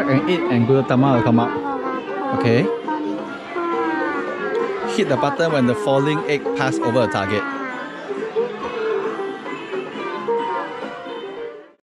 And eat and Gudetama will come out. Okay. Hit the button when the falling egg pass over the target.